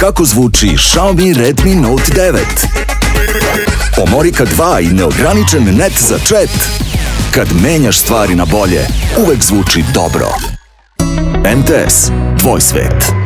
kako zvuči Xiaomi Redmi Note 9. Pomorika 2 i neograničen net za chat. Kad menjaš stvari na bolje, uvek zvuči dobro. MTS. Tvoj svet.